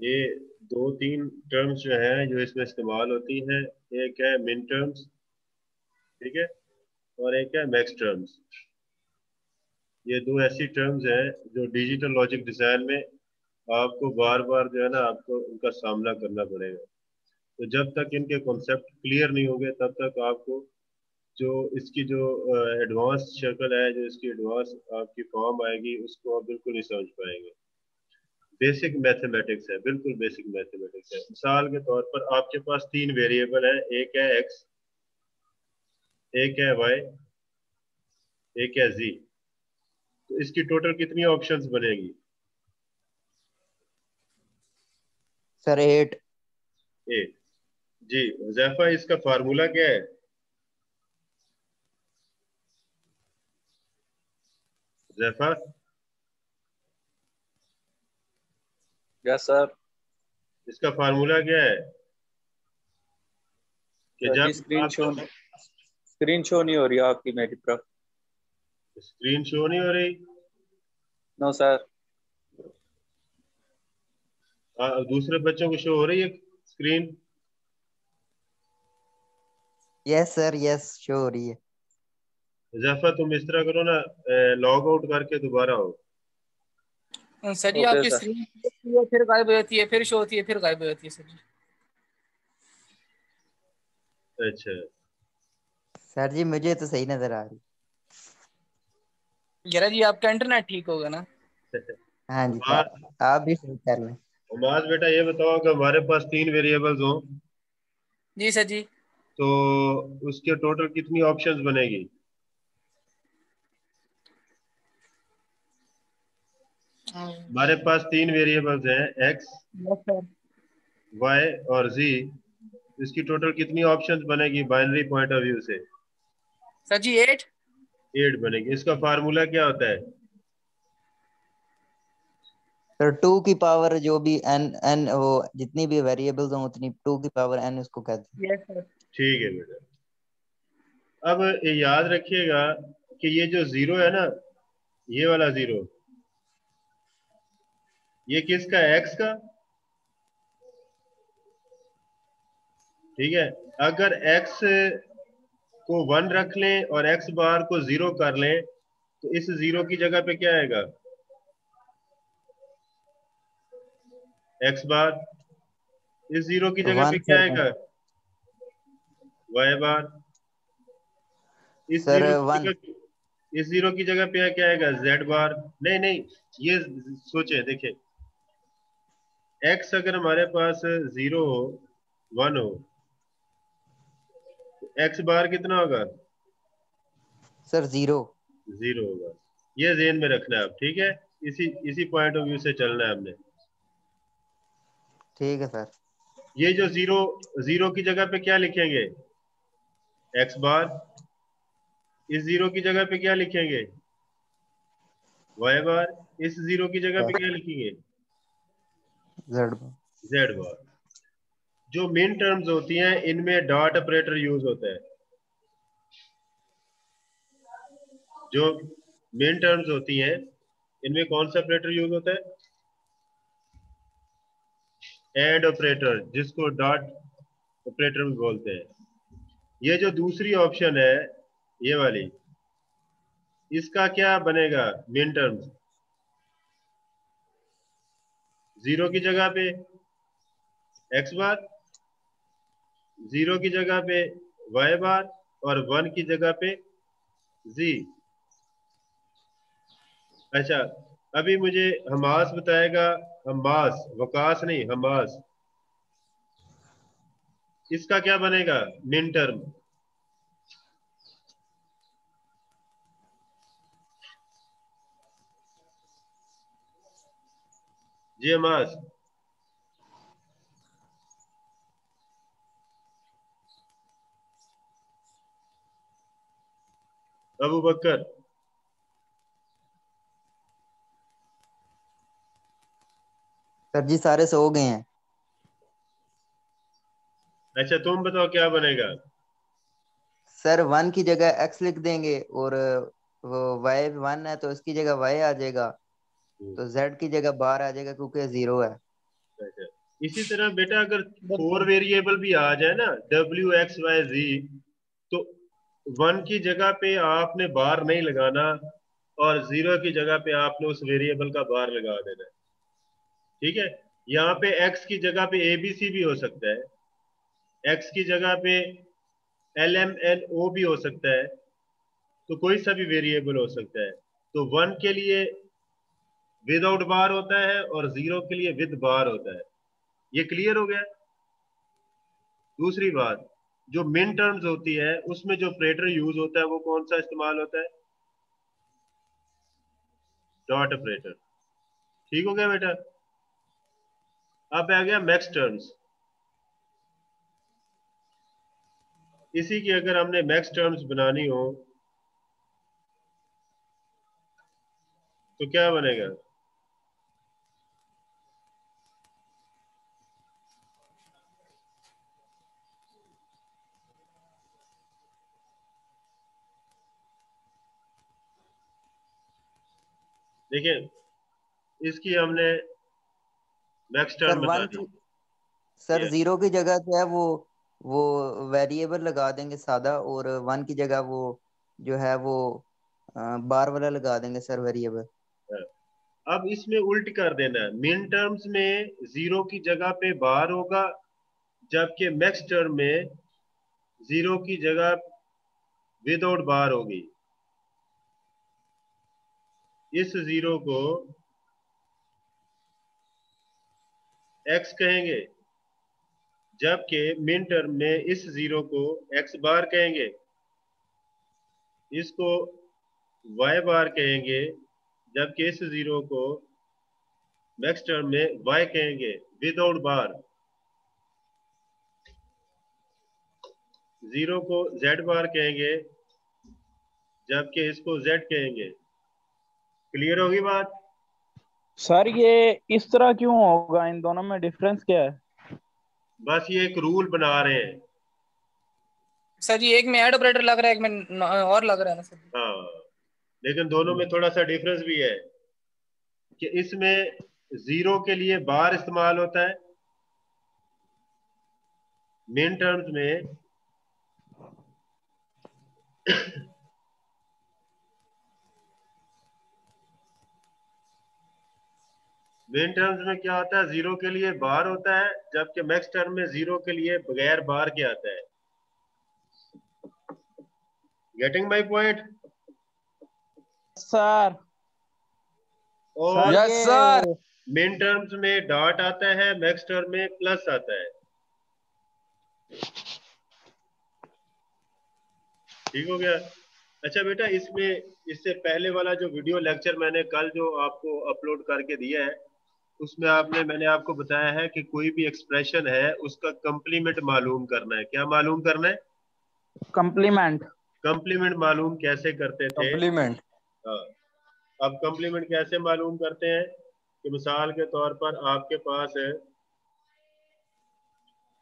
ये दो तीन टर्म्स जो है जो इसमें इस्तेमाल होती हैं। एक है मिन टर्म्स ठीक है? और एक है मैक्स टर्म्स ये दो ऐसी टर्म्स हैं जो डिजिटल लॉजिक डिज़ाइन में आपको बार बार जो है ना आपको उनका सामना करना पड़ेगा। तो जब तक इनके कॉन्सेप्ट क्लियर नहीं होंगे, तब तक आपको जो इसकी जो एडवांस शक्ल है, जो इसकी एडवांस आपकी फॉर्म आएगी, उसको आप बिल्कुल नहीं समझ पाएँगे। बेसिक मैथमेटिक्स है बिल्कुल बेसिक मैथमेटिक्स है। मिसाल के तौर पर आपके पास तीन वेरिएबल है एक है एक्स एक है वाई एक है जी तो इसकी टोटल कितनी ऑप्शंस बनेगी? सर एट एट जी जैफा इसका फार्मूला क्या है? जैफा? Yes sir? इसका फार्मूला क्या है? कि जब स्क्रीन शो स्क्रीन शो नहीं हो रही आपकी मेरी तरफ़। स्क्रीन शो नहीं हो रही? नो सर दूसरे बच्चों को शो हो रही है screen yes sir yes show हो रही है। जफा तुम इस तरह करो ना लॉग आउट करके दोबारा आओ। हाँ, सर। जी आपकी स्क्रीन फिर गायब हो जाती है फिर शो होती है फिर गायब हो जाती है सर जी अच्छा। सर जी मुझे तो सही नज़र आ रही। जरा जी आपका इंटरनेट ठीक होगा ना? हाँ जी आप भी सही कर लें उमाज बेटा ये बताओ कि हमारे पास तीन वेरिएबल्स हो जी सर जी। तो उसके टोटल कितनी ऑप्शंस बनेगी? हमारे पास तीन वेरिएबल्स हैं एक्स वाई और जी इसकी टोटल कितनी ऑप्शंस बनेगी बाइनरी पॉइंट ऑफ़ व्यू से? सर जी एट एट बनेगी। इसका फार्मूला क्या होता है? सर टू की पावर जो भी एन एन वो जितनी भी वेरिएबल्स हों उतनी टू की पावर एन उसको कहते हैं। ठीक है बेटा। अब ये याद रखिएगा कि ये जो ज़ीरो है ना ये वाला ज़ीरो ये किसका है? एक्स का? ठीक है। अगर एक्स को वन रख लें और एक्स बार को ज़ीरो कर लें तो इस ज़ीरो की जगह पे क्या आएगा? X bar. इस ज़ीरो की जगह पे क्या आएगा? Y bar. इस ज़ीरो इस ज़ीरो की जगह पे क्या आएगा? Z bar. नहीं नहीं ये सोचे देखिए। एक्स अगर हमारे पास ज़ीरो हो वन हो एक्स बार कितना होगा? सर ज़ीरो ज़ीरो होगा। ये जेन में रखना है आप ठीक है? इसी इसी पॉइंट ऑफ़ व्यू से चलना है हमने। ठीक है सर ये जो ज़ीरो ज़ीरो की जगह पे क्या लिखेंगे? X bar. इस ज़ीरो की जगह पे क्या लिखेंगे? Y bar. इस ज़ीरो की जगह पे क्या लिखेंगे? जेड जेड बार जो मेन टर्म्स होती हैं, इनमें डॉट ऑपरेटर यूज़ होता है। जो मेन टर्म्स होती हैं, इनमें कौन सा ऑपरेटर यूज़ होता है? एंड ऑपरेटर जिसको डॉट ऑपरेटर बोलते हैं। ये जो दूसरी ऑप्शन है, ये वाली, इसका क्या बनेगा मेन टर्म्स ज़ीरो की जगह पे एक्स बार, ज़ीरो की जगह पे वाई बार और वन की जगह पे जी अच्छा अभी मुझे हमास बताएगा, हमास, वकास नहीं, हमास। इसका क्या बनेगा? मिन टर्म जी हमास अबू बकर सर जी सारे सो गए हैं। अच्छा तुम बताओ क्या बनेगा? सर वन की जगह एक्स लिख देंगे और वो वाई वन है तो इसकी जगह वाई आ जाएगा। तो जेड की जगह बार आ जाएगा क्योंकि ज़ीरो है। अच्छा। इसी तरह बेटा अगर फोर वेरिएबल भी आ जाए ना डब्ल्यू एक्स वाई जी तो वन की जगह पे आपने बार नहीं लगाना और ज़ीरो की जगह पे आपने उस वेरिएबल का बार लगा देना। है ठीक है? यहाँ पे एक्स की जगह पे ए बी सी भी हो सकता है। एक्स की जगह पे एल एम एन ओ भी हो सकता है। तो कोई सा भी वेरिएबल हो सकता है। तो वन के लिए विदाउट बार होता है और ज़ीरो के लिए विद बार होता है। ये क्लियर हो गया? दूसरी बात, जो मिन टर्म्स होती है, उसमें जो ऑपरेटर यूज़ होता है, वो कौन सा इस्तेमाल होता है? डॉट ऑपरेटर ठीक हो गया बेटा? अब आ गया मैक्स टर्म्स इसी की अगर हमने मैक्स टर्म्स बनानी हो तो क्या बनेगा? देखिए इसकी हमने नेक्स्ट टर्म बता दी। सर ज़ीरो की जगह जो है वो वो वेरिएबल लगा देंगे सादा और वन की जगह वो जो है वो बार वाला लगा देंगे सर वेरिएबल। अब इसमें उल्ट कर देना मिन टर्म्स में ज़ीरो की जगह पे बार होगा जबकि मैक्स टर्म में ज़ीरो की जगह विदाउट बार होगी। इस ज़ीरो को एक्स कहेंगे, जबकि मिन टर्म में इस ज़ीरो को एक्स बार कहेंगे। इसको वाई बार कहेंगे, जबकि इस ज़ीरो को नेक्स्ट टर्म में वाई कहेंगे विदाउट बार ज़ीरो को जेड बार कहेंगे, जबकि इसको जेड कहेंगे। क्लियर होगी बात? सर ये इस तरह क्यों होगा? इन दोनों में डिफरेंस क्या है? बस ये एक रूल बना रहे हैं। सर जी एक में ऐड ऑपरेटर लग रहा है एक में और लग रहा है ना सर? हाँ। लेकिन दोनों में थोड़ा सा डिफरेंस भी है कि इसमें ज़ीरो के लिए बार इस्तेमाल होता है। मेन टर्म्स में मेन टर्म्स में क्या होता है? ज़ीरो के लिए बार होता है जबकि मैक्स टर्म में ज़ीरो के लिए बगैर बार के आता है। गेटिंग माई पॉइंट सर और यस सर मेन टर्म्स में डॉट आता है मैक्स टर्म में प्लस आता है। ठीक हो गया? अच्छा बेटा इसमें इससे पहले वाला जो वीडियो लेक्चर मैंने कल जो आपको अपलोड करके दिया है उसमें आपने मैंने आपको बताया है कि कोई भी एक्सप्रेशन है उसका कंप्लीमेंट मालूम करना है। क्या मालूम करना है? कंप्लीमेंट कंप्लीमेंट मालूम कैसे करते थे? कंप्लीमेंट हाँ। अब कंप्लीमेंट कैसे मालूम करते हैं? कि मिसाल के तौर पर आपके पास है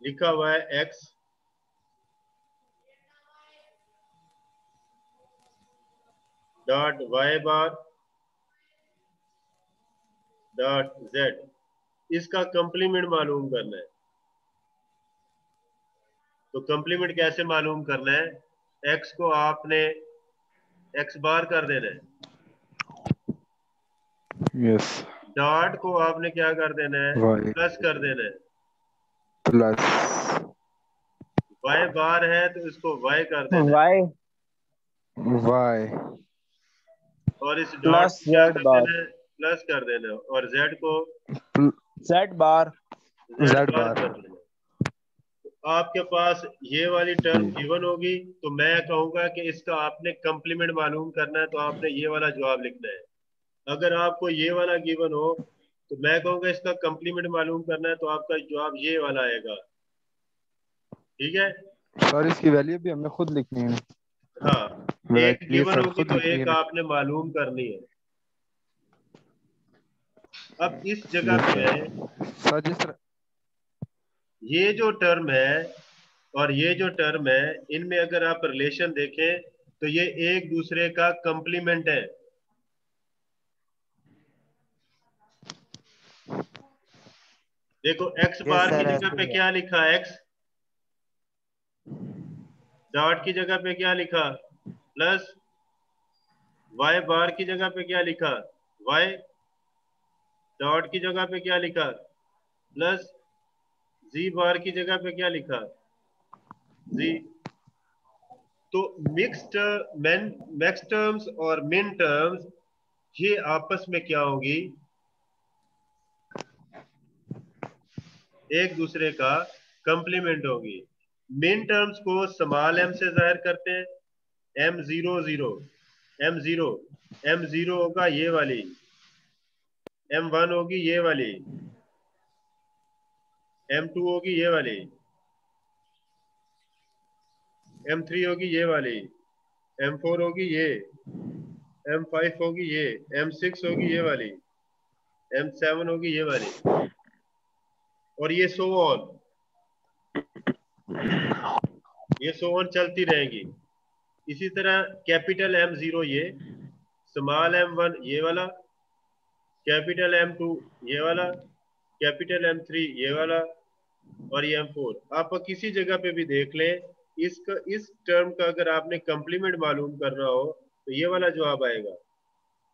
लिखा हुआ है X dot Y bar dot Z इसका कंप्लीमेंट मालूम करना है। तो कंप्लीमेंट कैसे मालूम करना है? एक्स को आपने एक्स बार कर देना है। यस डॉट को आपने क्या कर देना है? प्लस कर देना है। प्लस वाई बार है तो इसको वाई कर देना है। वाई वाई और इस डॉट क्या कर देना है? प्लस कर देना और जेड को जेड बार Z बार तो आपके पास ये वाली टर्म गिवन होगी तो मैं कहूँगा कि इसका आपने कंप्लीमेंट मालूम करना है तो आपने ये वाला जवाब लिखना है। अगर आपको ये वाला गिवन हो तो मैं कहूँगा इसका कंप्लीमेंट मालूम करना है तो आपका जवाब ये वाला आएगा। ठीक है? और इसकी वैल्यू भी हमें खुद लिखनी है। हाँ एक गिवन होगी तो एक आपने मालूम करनी है। अब इस जगह पे ये जो टर्म है और ये जो टर्म है इनमें अगर आप रिलेशन देखें तो ये एक दूसरे का कंप्लीमेंट है। देखो एक्स बार की जगह पे क्या लिखा एक्स डॉट की जगह पे क्या लिखा? प्लस वाई बार की जगह पे क्या लिखा? वाई डॉट की जगह पे क्या लिखा? प्लस जी बार की जगह पे क्या लिखा? जी। तो मिक्स्ड मैन मैक्स टर्म्स और मिन टर्म्स ये आपस में क्या होगी? एक दूसरे का कंप्लीमेंट होगी। मेन टर्म्स को समाल एम से ज़ाहिर करते हैं। M zero zero M zero M zero होगा ये वाली। एम वन होगी ये वाली। एम टू होगी ये वाली। एम थ्री होगी ये वाली। एम फोर होगी ये। एम फाइव होगी ये। एम सिक्स होगी ये वाली। एम सेवन होगी ये वाली। और ये सो ऑन ये सो ऑन चलती रहेंगी। इसी तरह कैपिटल एम ज़ीरो ये स्मॉल एम वन ये वाला कैपिटल एम टू, ये वाला, कैपिटल एम थ्री, ये वाला, और ये एम फोर। आप किसी जगह पे भी देख लें इसका इस टर्म का अगर आपने कंप्लीमेंट मालूम करना हो तो ये वाला जवाब आएगा।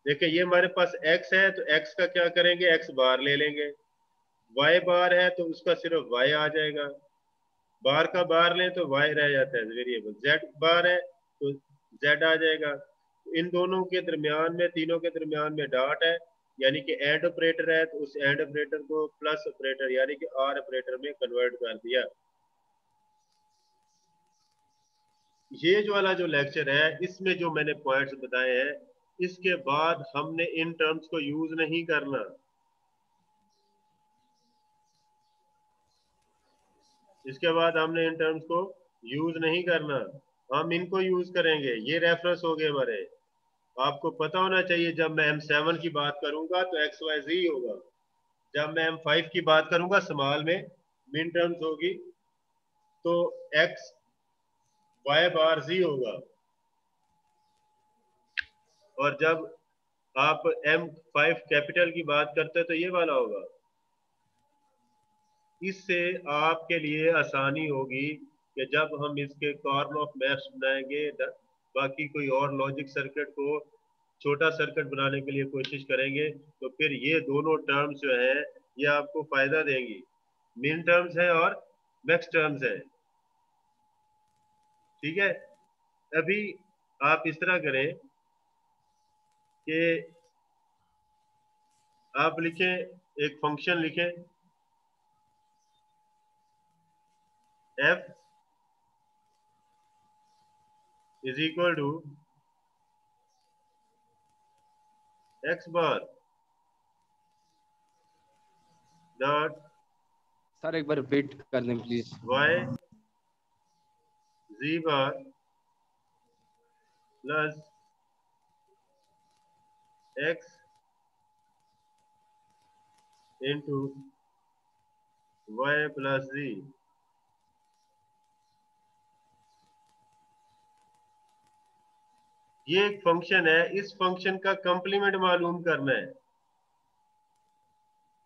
देखिए, ये हमारे पास x है तो x का क्या करेंगे? X बार ले लेंगे। Y बार है तो उसका सिर्फ़ y आ जाएगा। बार का बार लें तो y रह जाता है वेरिएबल z बार है तो z आ जाएगा। इन दोनों के दरमियान में, तीनों के दरमियान में डॉट है यानी कि एंड ऑपरेटर है तो उस एंड ऑपरेटर को प्लस ऑपरेटर यानी कि आर ऑपरेटर में कन्वर्ट कर दिया। ये जो वाला जो लेक्चर है, इसमें जो मैंने पॉइंट्स बताए हैं, इसके बाद हमने इन टर्म्स को यूज़ नहीं करना। इसके बाद हमने इन टर्म्स को यूज़ नहीं करना। हम इनको यूज़ करेंगे। ये रेफरेंस हो गए हमारे। आपको पता होना चाहिए, जब मैं एम सेवन की बात करूँगा तो एक्स वाई जी होगा। जब मैं एम फाइव की बात करूँगा स्मॉल में मिन टर्म्स होगी तो एक्स वाई बार जी होगा। और जब आप एम फाइव कैपिटल की बात करते हैं तो ये वाला होगा। इससे आपके लिए आसानी होगी कि जब हम इसके कॉर्न ऑफ़ मैप्स बनाएँगे बाकी कोई और लॉजिक सर्किट को छोटा सर्किट बनाने के लिए कोशिश करेंगे तो फिर ये दोनों टर्म्स जो है, ये आपको फ़ायदा देंगी। मिन टर्म्स है और मैक्स टर्म्स है। ठीक है? अभी आप इस तरह करें कि आप लिखें, एक फ़ंक्शन लिखें। F is equal to x bar dot sir एक बार रिपीट कर दें please y z bar plus x into y plus z ये एक फ़ंक्शन है इस फ़ंक्शन का कंप्लीमेंट मालूम करना है।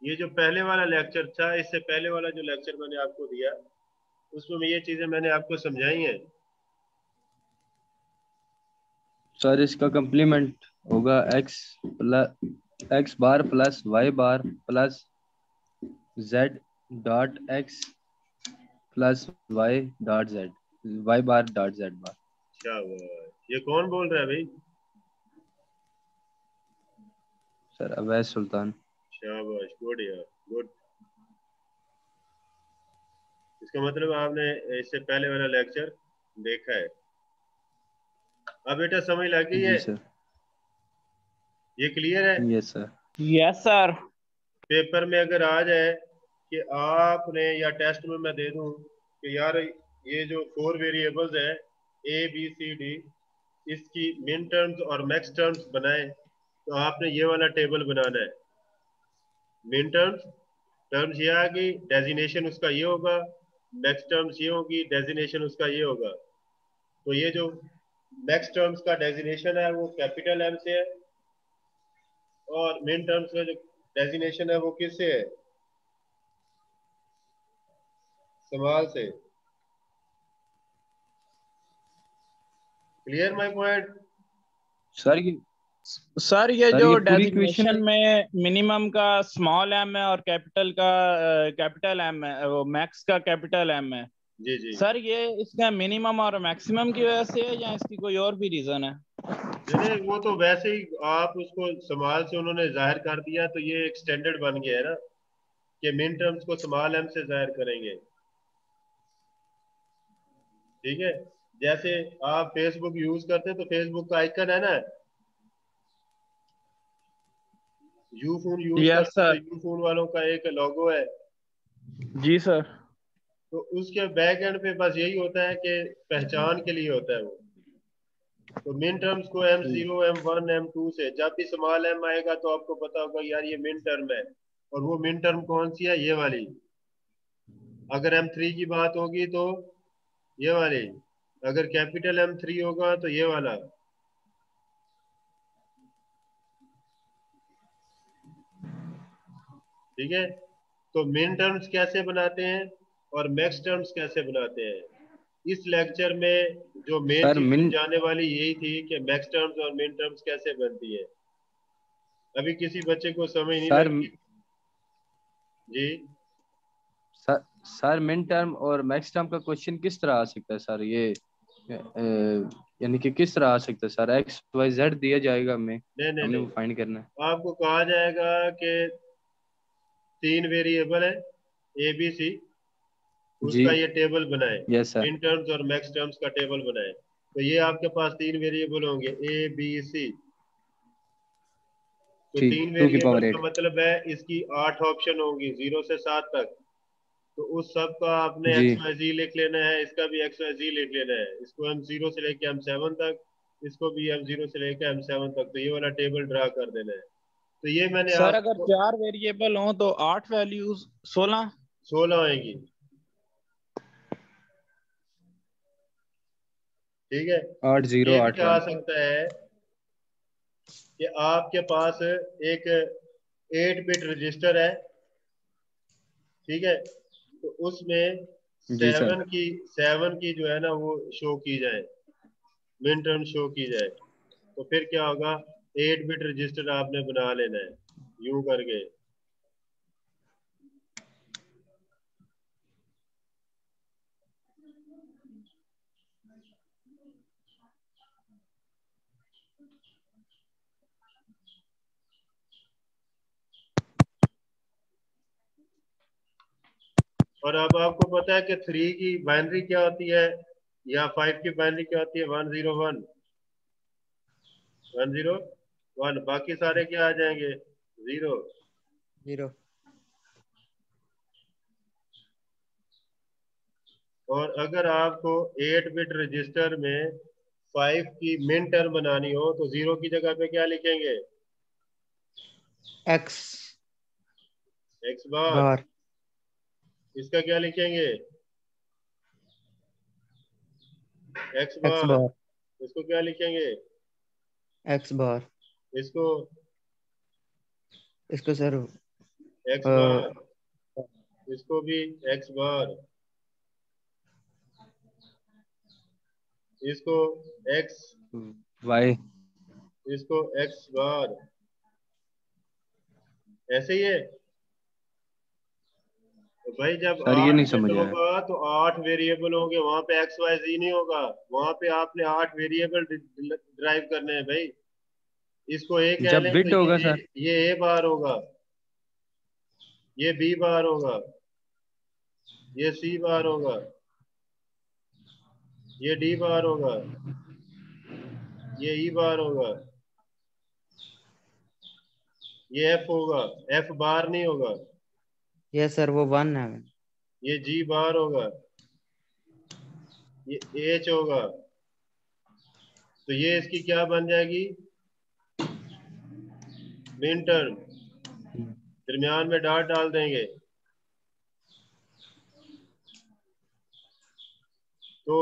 ये जो पहले वाला लेक्चर था इससे पहले वाला जो लेक्चर मैंने आपको दिया उसमें ये चीज़ें मैंने आपको समझाई हैं। सर इसका कंप्लीमेंट होगा X plus X bar plus Y bar plus Z dot X plus Y dot Z Y bar dot Z bar शाबाश ये कौन बोल रहा है भाई? सर अवैस सुल्तान। शाबाश गुड यार गुड इसका मतलब आपने इससे पहले वाला लेक्चर देखा है। अब बेटा समझ लग गई है सर। ये क्लियर है? Yes sir yes sir paper में अगर आ जाए कि आपने या टेस्ट में मैं दे दूँ कि यार ये जो फोर वेरिएबल्स है ए बी सी डी इसकी मिन टर्म्स और मैक्स टर्म्स बनाए तो आपने ये वाला टेबल बनाना है। मिन टर्म्स टर्म्स ये आ गई डेजिनेशन उसका ये होगा मैक्स टर्म्स ये होगी डेजिनेशन उसका ये होगा। तो ये जो मैक्स टर्म्स का डेजिनेशन है, वो कैपिटल एम से है। और मेन टर्म्स का जो डेजिनेशन है, वो किससे है? समाल से। क्लियर माय पॉइंट सर ये सर ये सर, जो question- में मिनिमम का स्मॉल एम है और कैपिटल का कैपिटल एम है वो मैक्स का कैपिटल एम है। जी जी। सर ये इसका मिनिमम और मैक्सिमम की वजह से है या इसकी कोई और भी रीजन है? नहीं वो तो वैसे ही आप उसको समाल से उन्होंने ज़ाहिर कर दिया तो ये एक स्टैंडर्ड बन गया है ना कि मिन टर्म्स को स्मॉल एम से ज़ाहिर करेंगे। ठीक है? जैसे आप फेसबुक यूज़ करते हैं तो फेसबुक का आइकन है ना? यू फ़ोन यूज़ Yes, करते यू फ़ोन वालों का एक लोगो है। जी सर तो उसके बैक एंड पे बस यही होता है कि पहचान के लिए होता है वो। तो मिन टर्म्स को M zero M one M two से जब भी स्मॉल एम आएगा तो आपको पता होगा यार ये मिन टर्म है। और वो मिन टर्म कौन सी है? ये वाली। अगर एम थ्री की बात होगी तो ये वाली। अगर कैपिटल एम थ्री होगा तो ये वाला। ठीक है? तो मिन टर्म्स कैसे बनाते हैं और मैक्स टर्म्स कैसे बनाते हैं? इस लेक्चर में जो मेन min- जाने वाली यही थी कि मैक्स टर्म्स और मेन टर्म्स कैसे बनती है। अभी किसी बच्चे को समझ नहीं सर, जी। सर सर मिन टर्म और मैक्स टर्म का क्वेश्चन किस तरह आ सकता है सर ये यानी कि किस तरह आ सकता है? सर एक्स वाई जेड दिया जाएगा हमें। नहीं नहीं नहीं। फाइंड करना है। आपको कहा जाएगा कि तीन वेरिएबल है ए बी सी उसका ये टेबल बनाए। यस सर मिन टर्म्स और मैक्स टर्म्स का टेबल बनाए। तो ये आपके पास तीन वेरिएबल होंगे ए बी सी तो तीन वेरिएबल का मतलब है इसकी आठ ऑप्शन होंगी ज़ीरो से सात तक। तो उस सब का आपने। एक्स वाई जी लिख लेना है इसका भी एक्स वाई जी लिख लेना है। इसको हम ज़ीरो से लेके हम सेवन तक इसको भी हम ज़ीरो से लेके हम सेवन तक तो ये वाला टेबल ड्रा कर देना है। तो ये मैंने सर अगर चार वेरिएबल हो तो आठ वैल्यूज़ सोलह? सोलह आएँगी। ठीक है? आठ ज़ीरो आठ आ सकता है कि आपके पास एक एट बिट रजिस्टर है। ठीक है? तो उसमें। सेवन की सेवन की जो है ना वो शो की जाए। मिन टर्म शो की जाए। तो फिर क्या होगा? एट बिट रजिस्टर आपने बना लेना है। यू करके। और अब आपको पता है कि थ्री की बाइनरी क्या होती है? या फाइव की बाइनरी क्या होती है? One zero one one zero one बाकी सारे क्या आ जाएँगे? ज़ीरो ज़ीरो और अगर आपको एट बिट रजिस्टर में फाइव की मिन टर्म बनानी हो तो ज़ीरो की जगह पे क्या लिखेंगे? एक्स एक्स बार बार इसका क्या लिखेंगे? एक्स बार इसको क्या लिखेंगे? एक्स बार इसको? इसको सर एक्स बार इसको भी एक्स बार इसको एक्स वाई इसको एक्स बार ऐसे ही है? तो भाई जब सर, ये नहीं समझ आया। होगा तो आठ वेरिएबल होंगे वहाँ पे एक्स वाई जी नहीं होगा। वहाँ पे आपने आठ वेरिएबल ड्राइव करने हैं भाई। इसको ए जब तो होगा, ये, सर। ये ए बार होगा। ये बी बार होगा। ये सी बार होगा। ये डी बार होगा। ये ई बार होगा। ये एफ़ होगा। एफ़ बार नहीं होगा। ये सर वो वन है। ये जी बार होगा ये एच होगा तो ये इसकी क्या बन जाएगी? मिन टर्म दरमियान में डॉट डाल देंगे। तो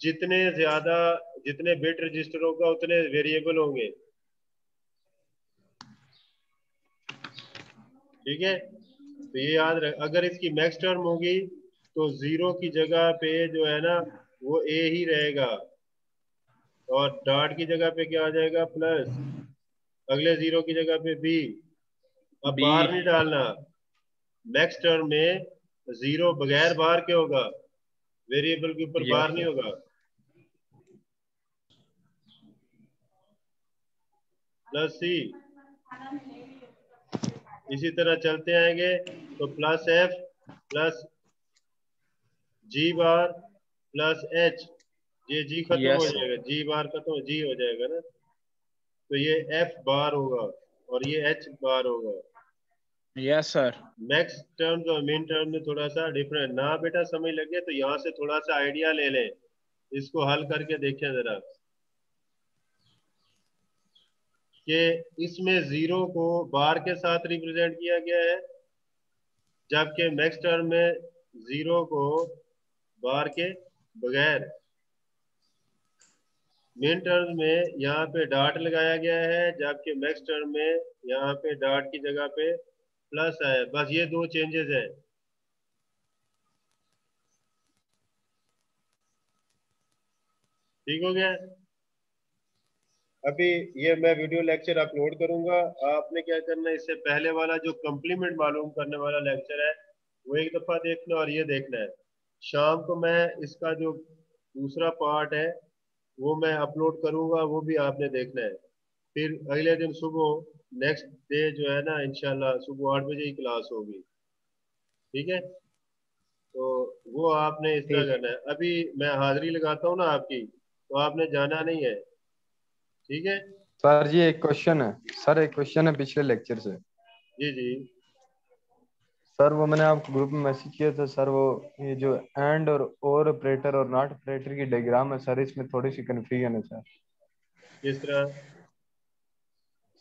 जितने ज़्यादा, जितने बिट रजिस्टर होगा, उतने वेरिएबल होंगे। ठीक है? तो ये याद रख अगर इसकी मैक्स टर्म होगी तो ज़ीरो की जगह पे जो है ना वो ए ही रहेगा। और डॉट की जगह पे क्या आ जाएगा? प्लस अगले ज़ीरो की जगह पे बी अब. बार नहीं डालना। नेक्स्ट टर्म में ज़ीरो बगैर बार के होगा। वेरिएबल के ऊपर बार नहीं होगा। प्लस सी इसी तरह चलते आएँगे। तो plus F plus G bar plus H ये जी खत्म Yes, हो जाएगा। जी बार खत्म जी हो जाएगा ना? तो ये एफ़ बार होगा और ये एच बार होगा। यस सर नेक्स्ट टर्म और मेन टर्म में थोड़ा सा डिफरेंट ना बेटा समझ लगे तो यहाँ से थोड़ा सा आइडिया ले लें। इसको हल करके देखें जरा। कि इसमें ज़ीरो को बार के साथ रिप्रेजेंट किया गया है, जबकि नेक्स्ट टर्म में ज़ीरो को बार के बगैर। मेन टर्म में यहाँ पे डॉट लगाया गया है, जबकि नेक्स्ट टर्म में यहाँ पे डॉट की जगह पे प्लस है। बस ये दो चेंजेस हैं। ठीक हो गया? अभी ये मैं वीडियो लेक्चर अपलोड करूँगा। आपने क्या करना है इससे पहले वाला जो कम्प्लीमेंट मालूम करने वाला लेक्चर है वो एक दफ़ा देखना और ये देखना है। शाम को मैं इसका जो दूसरा पार्ट है वो मैं अपलोड करूँगा वो भी आपने देखना है। फिर अगले दिन सुबह नेक्स्ट डे जो है ना इंशाल्लाह सुबह आठ बजे ही क्लास होगी। ठीक है? तो वो आपने इस तरह करना है। अभी मैं हाजिरी लगाता हूँ ना आपकी तो आपने जाना नहीं है। ठीक है? सर जी एक क्वेश्चन है। सर एक क्वेश्चन है पिछले लेक्चर से। जी जी। सर वो मैंने आपको ग्रुप में मैसेज किया था। सर वो ये जो एंड और और ऑपरेटर और नॉट ऑपरेटर की डायग्राम है सर इसमें थोड़ी सी कंफ्यूजन है सर। किस तरह?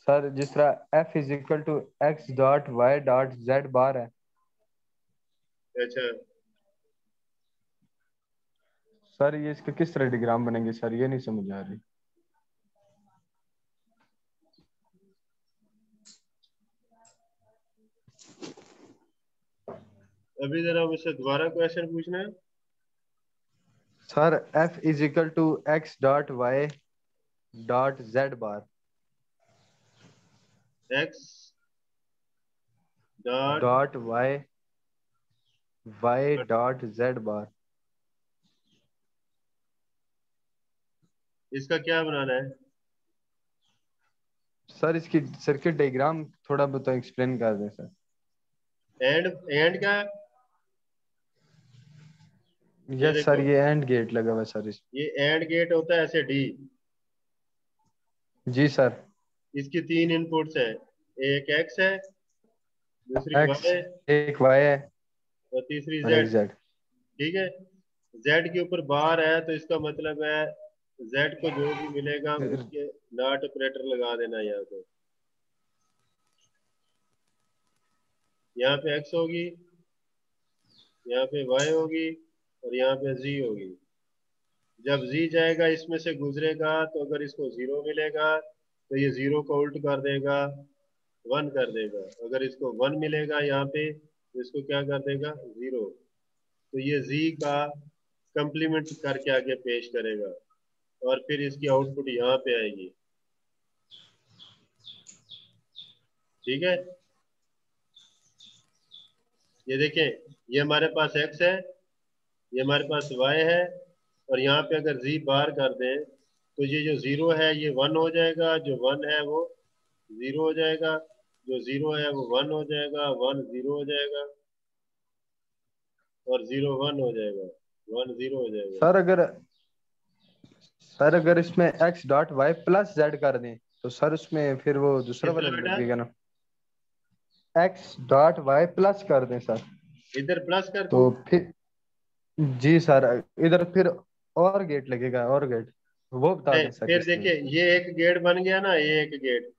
सर जिस तरह F is equal to X dot Y dot Z bar है। अच्छा। सर ये इसका किस तरह डायग्राम बनेंगे? सर ये नहीं समझ आ रही। अभी जरा मुझसे दोबारा क्वेश्चन पूछना है। Sir F is equal to X dot Y dot Z bar X dot Y Y dot Z bar इसका क्या बनाना है? सर इसकी सर्किट डायग्राम थोड़ा बहुत एक्सप्लेन कर दें सर एंड एंड क्या है? यस सर ये एंड गेट लगा हुआ है सर ये एंड गेट होता है ऐसे डी। जी सर। इसकी तीन इनपुट्स है। एक एक्स है दूसरी वाई एक वाई है। और तीसरी जेड जेड ठीक है? जेड के ऊपर बार है तो इसका मतलब है जेड को जो भी मिलेगा उसके नॉट ऑपरेटर लगा देना यहाँ पे। यहाँ पे एक्स होगी यहाँ पे वाई होगी और यहाँ पे जी होगी। जब जी जाएगा, इसमें से गुजरेगा तो अगर इसको ज़ीरो मिलेगा तो ये ज़ीरो को उल्ट कर देगा वन कर देगा। अगर इसको वन मिलेगा यहाँ पे तो इसको क्या कर देगा? ज़ीरो तो ये जी का कंप्लीमेंट करके आगे पेश करेगा। और फिर इसकी आउटपुट यहाँ पे आएगी। ठीक है? ये देखें, ये हमारे पास एक्स है। ये हमारे पास वाई है और यहाँ पे अगर जी बार कर दें तो ये जो ज़ीरो है ये वन हो जाएगा जो वन है वो ज़ीरो हो जाएगा जो ज़ीरो है वो वन हो जाएगा वन ज़ीरो हो जाएगा और ज़ीरो वन हो जाएगा वन ज़ीरो हो जाएगा। सर अगर सर अगर इसमें X dot Y plus Z कर दें तो सर उसमें फिर वो दूसरा वाला? लगेगा ना। एक्स डॉट वाई प्लस कर दें सर। इधर प्लस कर तो फिर जी सर इधर फिर और गेट लगेगा और गेट वो बता नहीं, सर फिर देखिए ये एक गेट बन गया ना ये एक गेट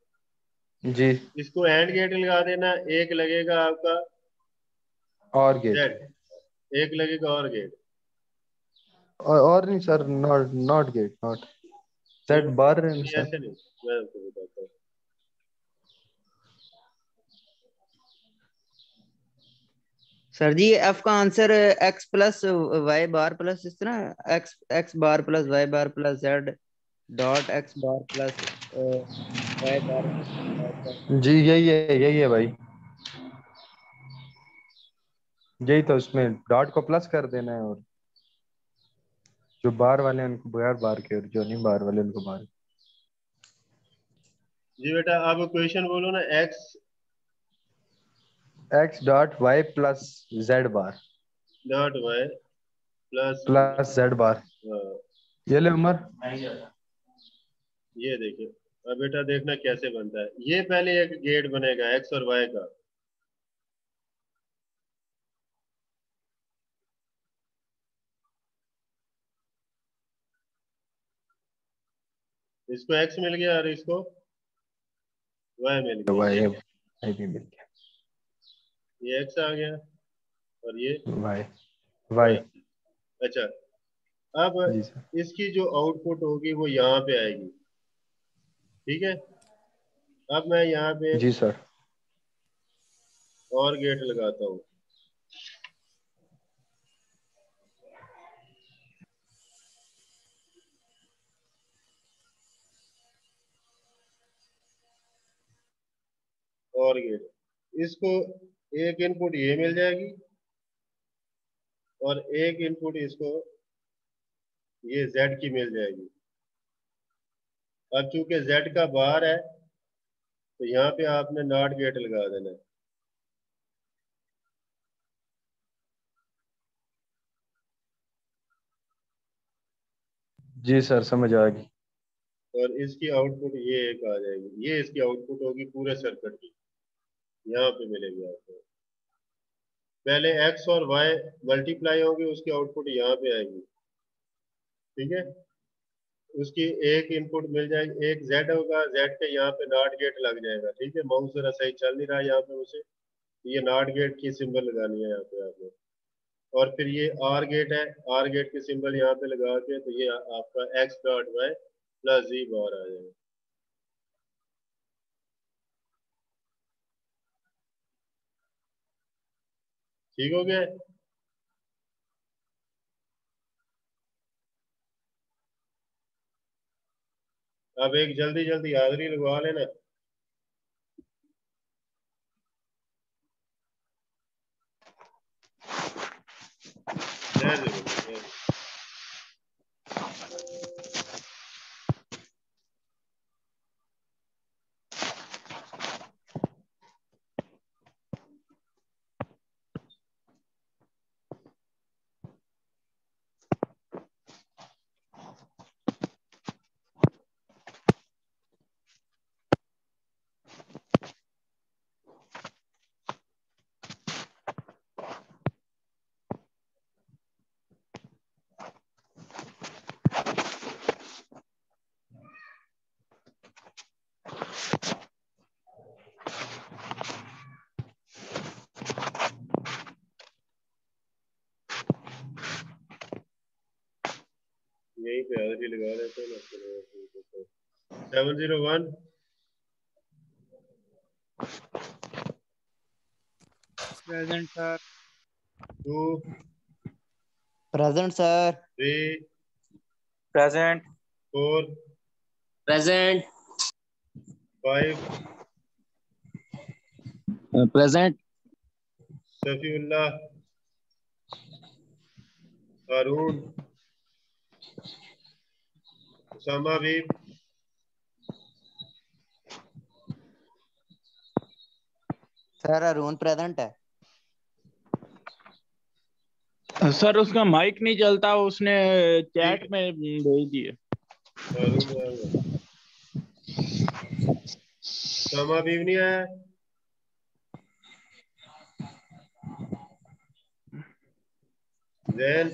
जी। इसको एंड गेट लगा देना एक लगेगा आपका और गेट एक लगेगा और गेट और, और नहीं sir not not gate not Z bar है ना सर ऐसे नहीं मैं आपको बताता हूँ सर जी एफ़ का answer X plus Y bar plus इस तरह X X bar plus Y bar plus Z dot X bar plus Y bar जी यही है यही है भाई। यही तो उसमें डॉट को प्लस कर देना है और जो बार वाले उनको बगैर बार के और जो नहीं बार वाले उनको बार जी बेटा आप क्वेश्चन बोलो ना X X dot Y plus Z bar dot Y plus plus Z bar ये ले उमर। ये देखिए। अब बेटा देखना कैसे बनता है। ये पहले एक गेट बनेगा एक्स और वाई का। इसको एक्स मिल गया और इसको वाई मिल गया। वाई मिल गया। ये एक्स आ गया और ये वाई वाई अच्छा अब इसकी जो आउटपुट होगी वो यहाँ पे आएगी। ठीक है? अब मैं यहाँ पे जी सर। और गेट लगाता हूँ। और गेट इसको एक इनपुट ये मिल जाएगी और एक इनपुट इसको ये z की मिल जाएगी। अब चूँकि z का बार है तो यहाँ पे आपने नॉट गेट लगा देना है। जी सर समझ आ गई। और इसकी आउटपुट ये एक आ जाएगी। ये इसकी आउटपुट होगी पूरे सर्किट की। यहाँ पे मिलेगी आपको। पहले x और y मल्टीप्लाई होंगे, उसकी आउटपुट यहाँ पे आएगी। ठीक है? उसकी एक इनपुट मिल जाएगी, एक z होगा, z के यहाँ पे नॉट गेट लग जाएगा। ठीक है? माउस जरा सही चल नहीं रहा है यहाँ पे मुझे। ये नॉट गेट की सिंबल लगानी है यहाँ पे आपने और फिर ये आर गेट है। आर गेट की सिंबल यहाँ पे लगा के तो ये आपका X dot Y plus G bar आ जाएगा। ठीक हो गया? अब एक जल्दी जल्दी हाजरी लगवा लेना। जय जय जय। यहीं लगा लेते हैं ना seven zero one present sir two present sir three present four present five present Safiullah Haroon Usama भी सर अरुण प्रेजेंट है सर उसका माइक नहीं चलता उसने चैट में भेज दिए। उसामा भी नहीं आया जैन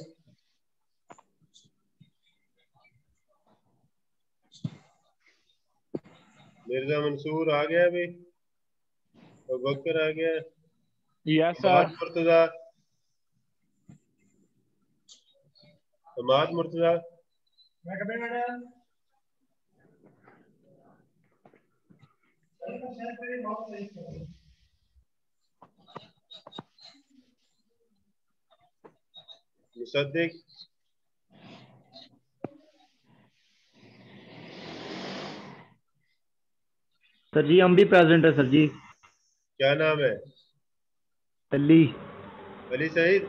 मिर्ज़ा मंसूर आ गया अभी? और बकर आ गया? Yes sir Murtaza? Hamad Murtaza? Musaddiq? Sir जी हम भी प्रेजेंट है सर जी। क्या नाम है? अली अली सईद?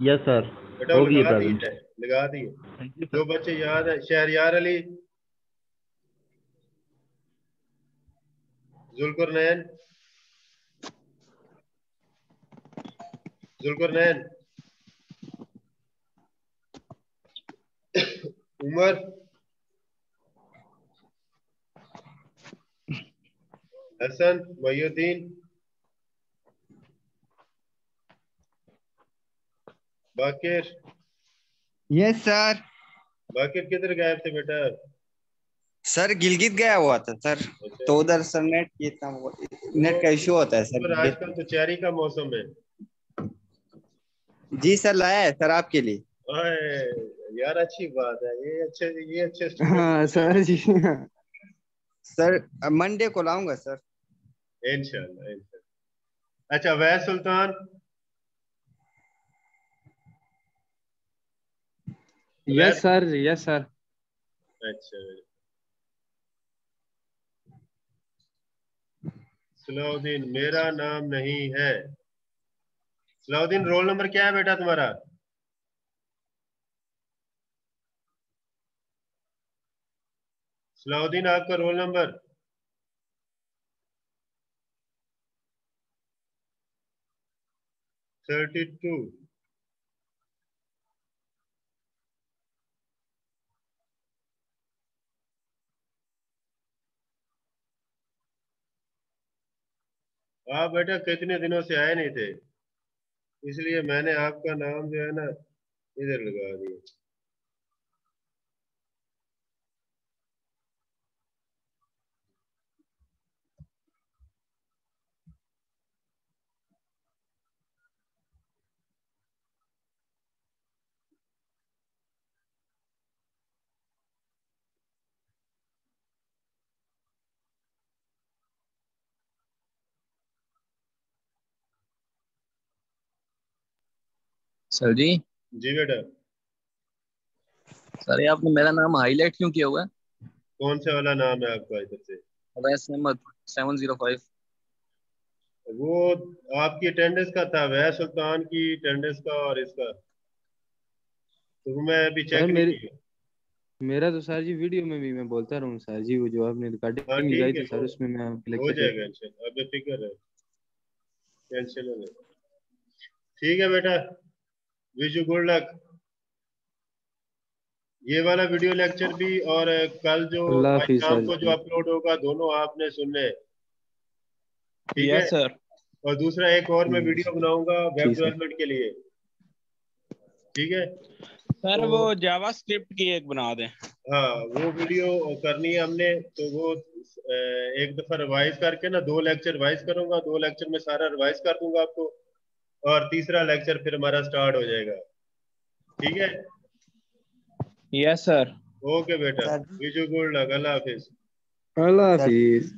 यस सर बेटा हो गई है लगा दी प्रेजेंट लगा दी है जो बच्चे याद है शहरियार अली जुलकरनैन जुलकरनैन उमर? हसन मोहुद्दीन बाकिर यस सर बाकिर किधर गए थे बेटा? सर गिलगित गया हुआ था सर अच्छा। तो उधर सर नेट इतना वो- नेट का इशू होता है सर आजकल तो चेरी का मौसम है। जी सर लाया है सर आपके लिए। यार अच्छी बात है। ये अच्छे ये अच्छे हाँ सर जी। सर मंडे को लाऊँगा सर इंशाल्लाह अच्छा Wais Sultan? Yes sir yes sir अच्छा। सलाउद्दीन मेरा नाम नहीं है। सलाउद्दीन रोल नंबर क्या है बेटा तुम्हारा? सलाउद्दीन आपका रोल नंबर? थर्टी टू आप बेटा कितने दिनों से आए नहीं थे? इसलिए मैंने आपका नाम जो है ना इधर लगा दिया। सर जी। जी बेटा। सर आपने मेरा नाम हाईलाइट क्यों किया हुआ है? कौन से वाला नाम है आपका इधर से? Awais Ahmed seven zero five. वो आपकी अटेंडेंस का था वह सुल्तान की अटेंडेंस का और इसका। तो मैं अभी चेक नहीं मेरी किया। मेरा तो सर जी वीडियो में भी मैं बोलता रहूँ सर जी वो जो आपने हाँ रिकॉर्डिंग ठीक लगाई थी सर उसमें मैं हो लेक्चर जाएगा इंशाल्लाह अब फ़िक्र है। टेंशन ना ले। ठीक है बेटा। विश यू गुड लक ये वाला वीडियो लेक्चर भी और कल जो शाम को जो। अपलोड होगा दोनों आपने सुनने। ठीक है? सर और दूसरा एक और मैं वीडियो बनाऊँगा वेब डेवलपमेंट के लिए। ठीक है? सर तो वो जावा स्क्रिप्ट की एक बना दें। हाँ वो वीडियो करनी है हमने तो वो एक दफ़ा रिवाइज करके ना दो लेक्चर रिवाइज करूँगा दो लेक्चर में सारा रिवाइज कर दूँगा आपको। और तीसरा लेक्चर फिर हमारा स्टार्ट हो जाएगा। ठीक है? यस सर ओके बेटा। विजू गुड लक अल्लाह हाफिज अल्लाह हाफिज